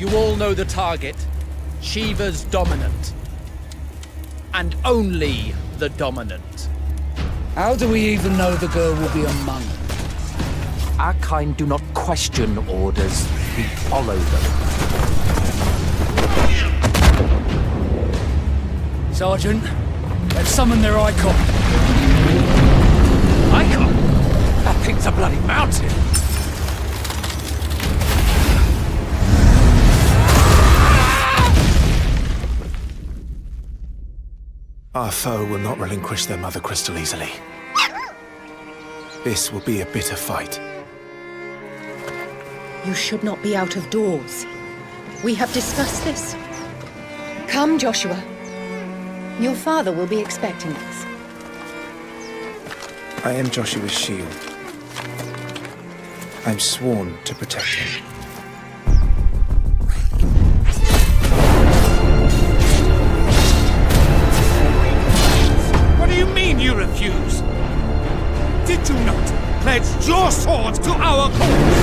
You all know the target. Shiva's dominant. And only the dominant. How do we even know the girl will be among us? Our kind do not question orders, we follow them. Sergeant, they've summoned their Eikon. Eikon? That thing's a bloody mountain! Our foe will not relinquish their mother crystal easily. This will be a bitter fight. You should not be out of doors. We have discussed this. Come, Joshua. Your father will be expecting us. I am Joshua's shield. I'm sworn to protect him. Your sword to our cause?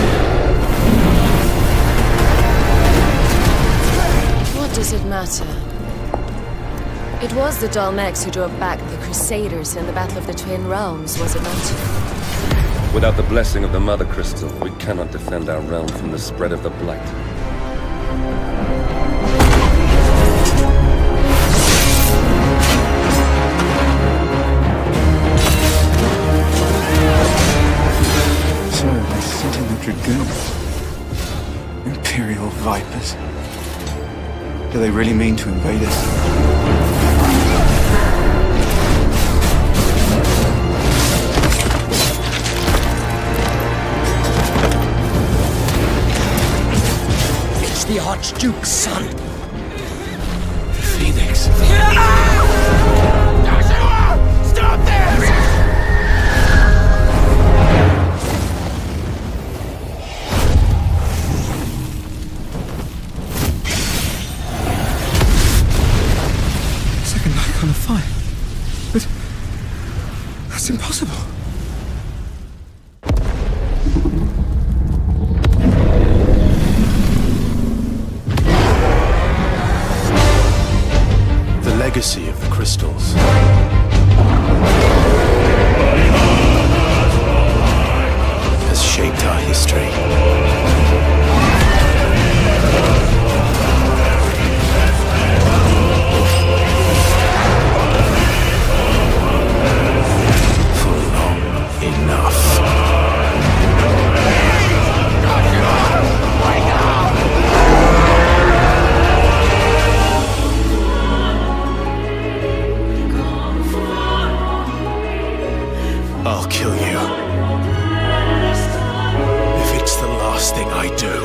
What does it matter? It was the Dalmex who drove back the Crusaders in the Battle of the Twin Realms, was it not? Without the blessing of the Mother Crystal, we cannot defend our realm from the spread of the Blight. Dragoons. Imperial Vipers. Do they really mean to invade us? It's the Archduke's son. Phoenix. Of fire. But that's impossible. The legacy of thing I do.